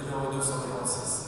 для кого идет сам процесс.